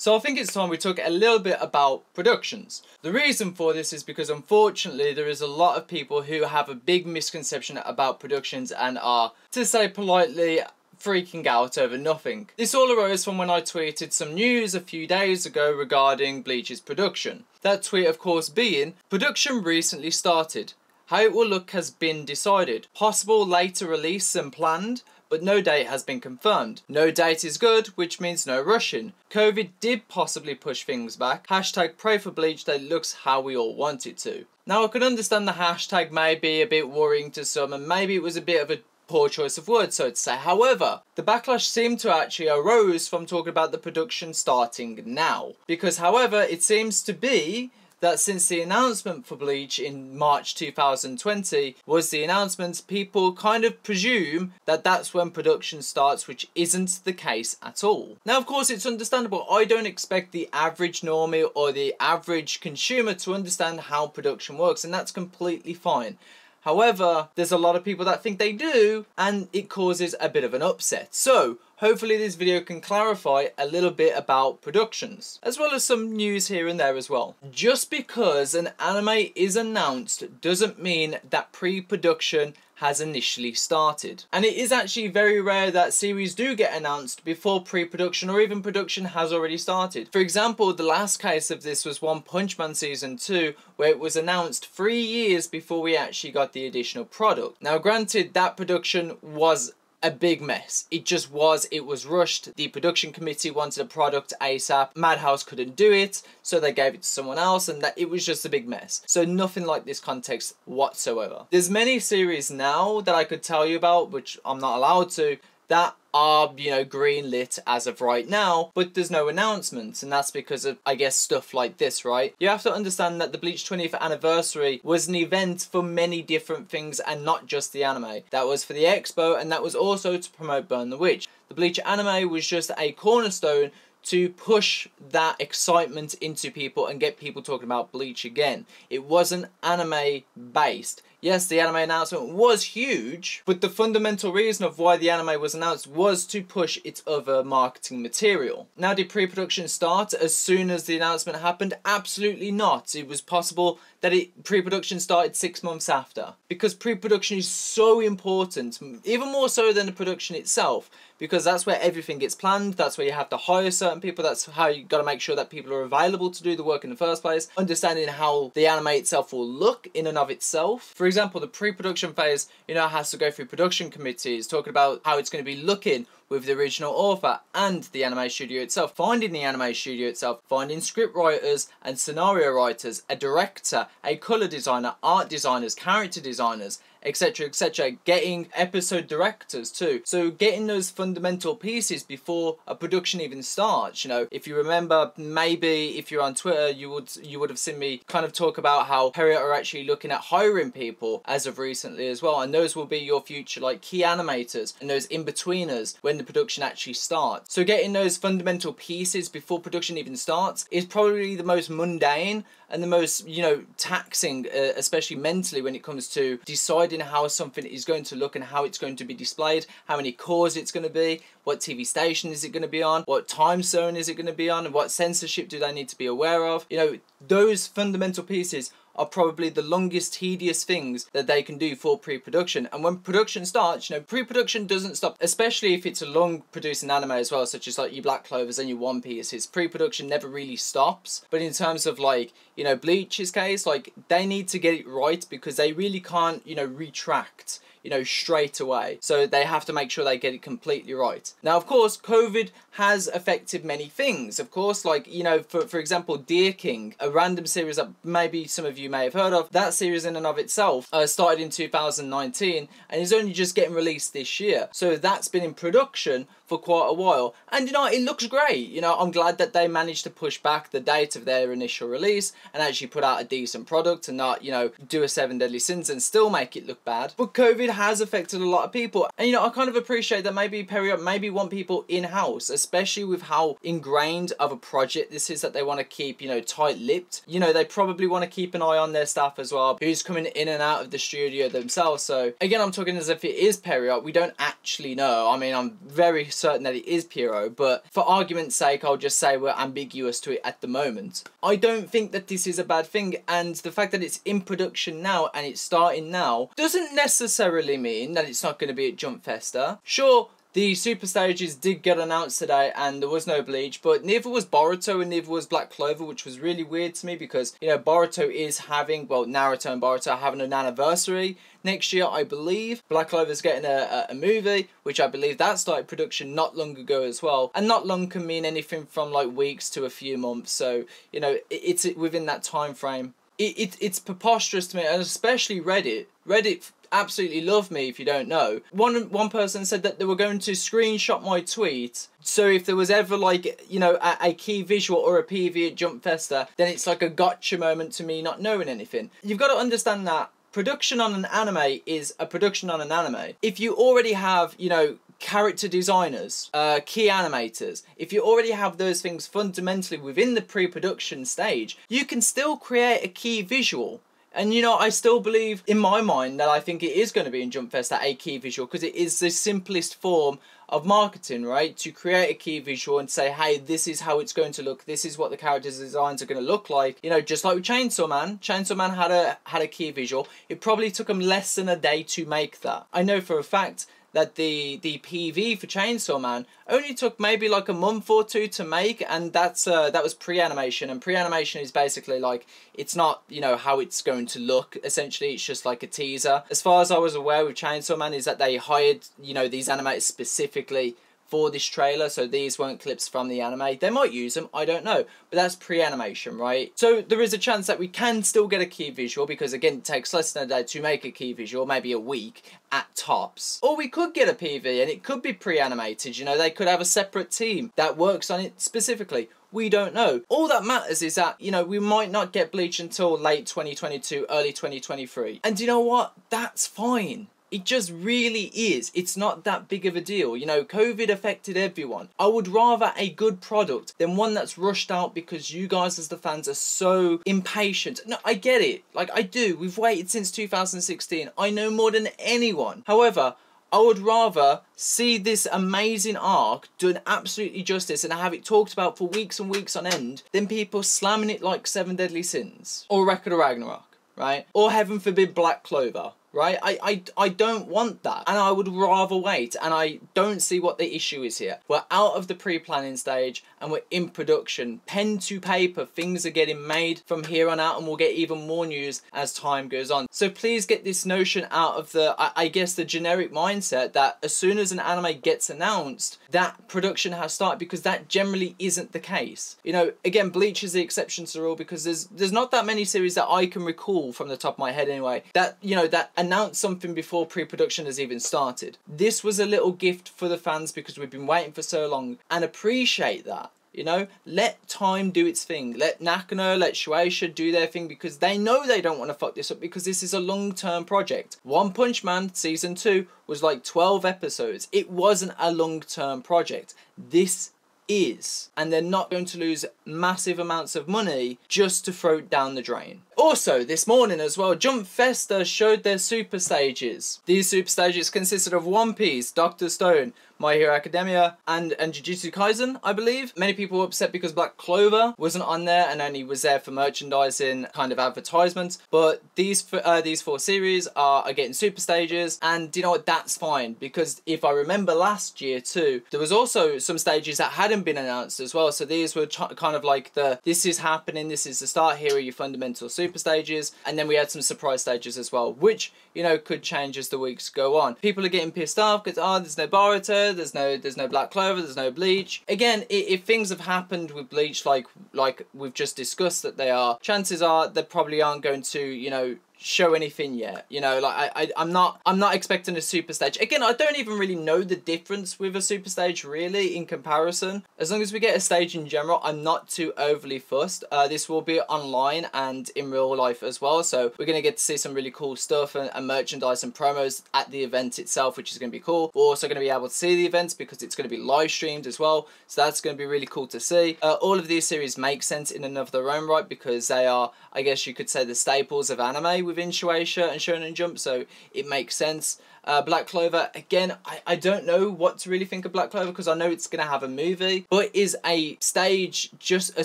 So I think it's time we talk a little bit about productions. The reason for this is because unfortunately there is a lot of people who have a big misconception about productions and are, to say politely, freaking out over nothing. This all arose from when I tweeted some news a few days ago regarding Bleach's production. That tweet of course being, production recently started. How it will look has been decided. Possible later release and planned, but no date has been confirmed. No date is good, which means no rushing. COVID did possibly push things back. Hashtag pray for Bleach that looks how we all want it to. Now I can understand the hashtag may be a bit worrying to some and maybe it was a bit of a poor choice of words, so to say. However, the backlash seemed to actually arose from talking about the production starting now. Because, however, it seems to be that since the announcement for Bleach in March 2020 was the announcement, people kind of presume that that's when production starts, which isn't the case at all. Now, of course, it's understandable. I don't expect the average normie or the average consumer to understand how production works, and that's completely fine. However, there's a lot of people that think they do, and it causes a bit of an upset. So, hopefully this video can clarify a little bit about productions, as well as some news here and there as well. Just because an anime is announced doesn't mean that pre-production has initially started. And it is actually very rare that series do get announced before pre-production or even production has already started. For example, the last case of this was One Punch Man Season 2 where it was announced three years before we actually got the additional product. Now granted that production was a big mess. It just was. It was rushed. The production committee wanted a product ASAP. Madhouse couldn't do it, so they gave it to someone else, and that it was just a big mess. So nothing like this context whatsoever. There's many series now that I could tell you about, which I'm not allowed to, that are, you know, green lit as of right now, but there's no announcements, and that's because of, I guess, stuff like this, right? You have to understand that the Bleach 20th anniversary was an event for many different things and not just the anime. That was for the expo, and that was also to promote Burn the Witch. The Bleach anime was just a cornerstone to push that excitement into people and get people talking about Bleach again. It wasn't anime based. Yes, the anime announcement was huge, but the fundamental reason of why the anime was announced was to push its other marketing material. Now, did pre-production start as soon as the announcement happened? Absolutely not. It was possible that it pre-production started six months after because pre-production is so important, even more so than the production itself, because that's where everything gets planned. That's where you have to hire certain people. That's how you got to make sure that people are available to do the work in the first place. Understanding how the anime itself will look in and of itself. For example, the pre-production phase, you know, has to go through production committees, talking about how it's going to be looking with the original author and the anime studio itself, finding the anime studio itself, finding script writers and scenario writers, a director, a colour designer, art designers, character designers, etc etc getting episode directors too. So getting those fundamental pieces before a production even starts you know. If you remember maybe if you're on twitter you would you would have seen me kind of talk about how Pierrot are actually looking at hiring people as of recently as well. And those will be your future like key animators and those in-betweeners when the production actually starts. So getting those fundamental pieces before production even starts is probably the most mundane and the most you know taxing uh, especially mentally when it comes to deciding how something is going to look and how it's going to be displayed how many cours it's going to be what tv station is it going to be on what time zone is it going to be on and what censorship do they need to be aware of. You know those fundamental pieces are probably the longest tedious things that they can do for pre-production. And when production starts you know pre-production doesn't stop especially if it's a long producing anime as well such as like your black clovers and your one pieces pre-production never really stops. But in terms of like you know bleach's case like they need to get it right because they really can't you know retract you know, straight away. So they have to make sure they get it completely right. Now, of course, COVID has affected many things. Of course, like, you know, for, for example, Deer King, a random series that maybe some of you may have heard of, that series in and of itself uh, started in 2019 and is only just getting released this year. So that's been in production for quite a while. And you know, it looks great. You know, I'm glad that they managed to push back the date of their initial release and actually put out a decent product and not, you know, do a Seven Deadly Sins and still make it look bad. But COVID has affected a lot of people. And you know, I kind of appreciate that maybe Pierrot maybe want people in-house, especially with how ingrained of a project this is that they want to keep, you know, tight-lipped. You know, they probably want to keep an eye on their staff as well, who's coming in and out of the studio themselves. So again, I'm talking as if it is Pierrot. We don't actually know. I mean, I'm very certain that it is Pierrot, but for argument's sake, I'll just say we're ambiguous to it at the moment. I don't think that this is a bad thing, and the fact that it's in production now and it's starting now doesn't necessarily mean that it's not going to be at Jump Festa. Sure, the super stages did get announced today and there was no Bleach, but neither was Boruto and neither was Black Clover, which was really weird to me because, you know, Boruto is having, well, Naruto and Boruto are having an anniversary next year, I believe. Black Clover's getting a, a, movie, which I believe that started production not long ago as well. And not long can mean anything from like weeks to a few months, so, you know, it, it's within that time frame. It, it, it's preposterous to me, and especially Reddit. Reddit absolutely love me if you don't know. One one person said that they were going to screenshot my tweet. So if there was ever like, you know, a, a key visual or a PV at Jump Festa, then it's like a gotcha moment to me not knowing anything. You've got to understand that production on an anime is a production on an anime. If you already have, you know, character designers, uh, key animators, if you already have those things fundamentally within the pre-production stage, you can still create a key visual and you know, I still believe in my mind that I think it is going to be in Jump Festa a key visual because it is the simplest form of marketing, right? To create a key visual and say, hey, this is how it's going to look. This is what the characters' designs are going to look like. You know, just like with Chainsaw Man. Chainsaw Man had a had a key visual. It probably took them less than a day to make that. I know for a fact that the the PV for Chainsaw Man only took maybe like a month or two to make, and that's uh, that was pre-animation, and pre-animation is basically like it's not you know how it's going to look. Essentially, it's just like a teaser. As far as I was aware with Chainsaw Man, is that they hired you know these animators specifically for this trailer, so these weren't clips from the anime. They might use them, I don't know, but that's pre-animation, right? So there is a chance that we can still get a key visual because again, it takes less than a day to make a key visual, maybe a week at tops. Or we could get a PV and it could be pre-animated, you know, they could have a separate team that works on it specifically. We don't know. All that matters is that, you know, we might not get Bleach until late 2022, early 2023. And you know what? That's fine. It just really is. It's not that big of a deal. You know, COVID affected everyone. I would rather a good product than one that's rushed out because you guys as the fans are so impatient. No, I get it. Like, I do. We've waited since 2016. I know more than anyone. However, I would rather see this amazing arc done absolutely justice and have it talked about for weeks and weeks on end than people slamming it like Seven Deadly Sins or Record of Ragnarok, right? Or heaven forbid Black Clover right? I, I, I don't want that. And I would rather wait. And I don't see what the issue is here. We're out of the pre-planning stage and we're in production. Pen to paper, things are getting made from here on out and we'll get even more news as time goes on. So please get this notion out of the, I, guess, the generic mindset that as soon as an anime gets announced, that production has started because that generally isn't the case. You know, again, Bleach is the exception to the rule because there's there's not that many series that I can recall from the top of my head anyway that, you know, that announce something before pre-production has even started. This was a little gift for the fans because we've been waiting for so long and appreciate that. You know, let time do its thing. Let Nakano, let Shueisha do their thing because they know they don't want to fuck this up because this is a long term project. One Punch Man season 2 was like 12 episodes. It wasn't a long term project. This is. And they're not going to lose massive amounts of money just to throw it down the drain. Also, this morning as well, Jump Festa showed their super stages. These super stages consisted of One Piece, Doctor Stone, my Hero Academia, and, and Jujutsu Kaisen, I believe. Many people were upset because Black Clover wasn't on there and only was there for merchandising kind of advertisements. But these uh, these four series are, are getting super stages, and you know what? That's fine because if I remember last year too, there was also some stages that hadn't been announced as well. So these were kind of like the this is happening, this is the start. Here are your fundamental super stages, and then we had some surprise stages as well, which you know could change as the weeks go on. People are getting pissed off because oh, there's no Boruto there's no there's no Black Clover. There's no Bleach. Again, if, things have happened with Bleach, like like we've just discussed that they are, chances are they probably aren't going to you know show anything yet. You know, like I, I I'm not I'm not expecting a super stage. Again, I don't even really know the difference with a super stage really in comparison. As long as we get a stage in general, I'm not too overly fussed. Uh, this will be online and in real life as well, so we're gonna get to see some really cool stuff and, and merchandise and promos at the event itself, which is gonna be cool. We're also gonna be able to see the events because it's gonna be live streamed as well, so that's gonna be really cool to see. Uh, all of these series make sense in and of their own right because they are, I guess you could say, the staples of anime within Shueisha and Shonen Jump, so it makes sense. Uh, Black Clover, again, I, I don't know what to really think of Black Clover because I know it's going to have a movie, but is a stage, just a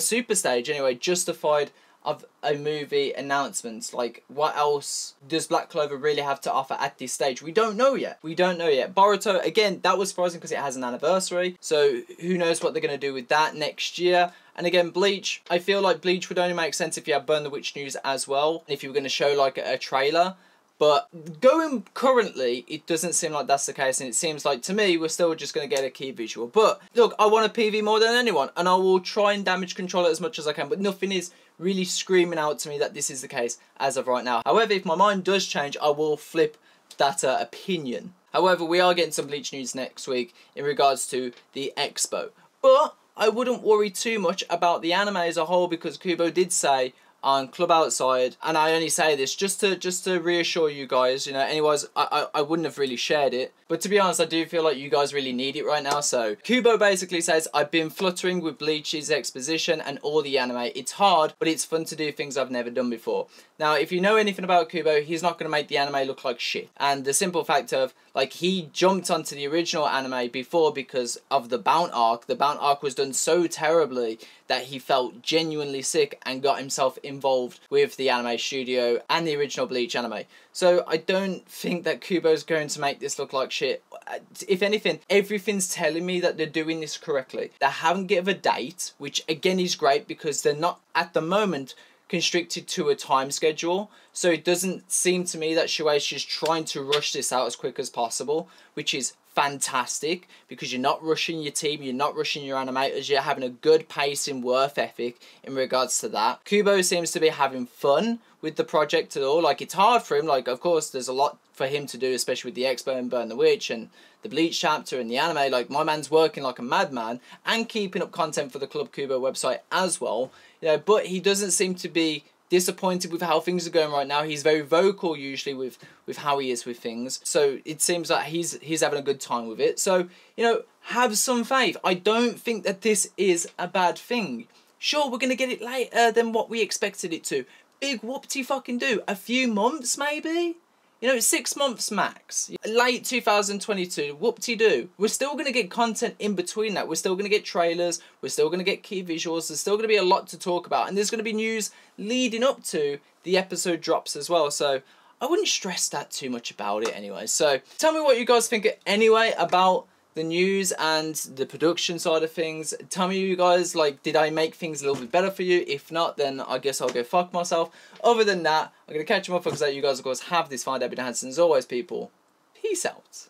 super stage anyway, justified of a movie announcements. Like, what else does Black Clover really have to offer at this stage? We don't know yet. We don't know yet. Boruto, again, that was surprising because it has an anniversary. So, who knows what they're going to do with that next year. And again, Bleach, I feel like Bleach would only make sense if you had Burn the Witch news as well. If you were going to show like a, trailer. But going currently, it doesn't seem like that's the case, and it seems like to me we're still just going to get a key visual. But look, I want a PV more than anyone, and I will try and damage control it as much as I can. But nothing is really screaming out to me that this is the case as of right now. However, if my mind does change, I will flip that uh, opinion. However, we are getting some Bleach news next week in regards to the Expo. But I wouldn't worry too much about the anime as a whole because Kubo did say on Club Outside, and I only say this just to just to reassure you guys. You know, anyways, I, I I wouldn't have really shared it, but to be honest, I do feel like you guys really need it right now. So Kubo basically says, I've been fluttering with Bleach's exposition and all the anime. It's hard, but it's fun to do things I've never done before. Now, if you know anything about Kubo, he's not going to make the anime look like shit. And the simple fact of, like, he jumped onto the original anime before because of the Bount arc. The Bount arc was done so terribly that he felt genuinely sick and got himself involved with the anime studio and the original Bleach anime. So I don't think that Kubo's going to make this look like shit. Uh, if anything, everything's telling me that they're doing this correctly. They haven't given a date, which again is great because they're not at the moment constricted to a time schedule. So it doesn't seem to me that Shueisha is trying to rush this out as quick as possible, which is fantastic because you're not rushing your team, you're not rushing your animators, you're having a good pace and worth ethic in regards to that. Kubo seems to be having fun with the project at all. Like it's hard for him. Like of course there's a lot for him to do, especially with the Expo and Burn the Witch and the Bleach chapter and the anime. Like my man's working like a madman and keeping up content for the Club Kubo website as well. You know, but he doesn't seem to be disappointed with how things are going right now. He's very vocal usually with with how he is with things. So it seems like he's he's having a good time with it. So, you know, have some faith. I don't think that this is a bad thing. Sure, we're going to get it later than what we expected it to. Big whoop-de fucking do. A few months maybe? You know, six months max. Late 2022, whoop-de-doo. We're still going to get content in between that. We're still going to get trailers. We're still going to get key visuals. There's still going to be a lot to talk about. And there's going to be news leading up to the episode drops as well. So I wouldn't stress that too much about it anyway. So tell me what you guys think anyway about the news and the production side of things. Tell me you guys, like, did I make things a little bit better for you? If not, then I guess I'll go fuck myself. Other than that, I'm going to catch you motherfuckers that you guys, of course, have this fine Debbie Hanson. As always, people, peace out.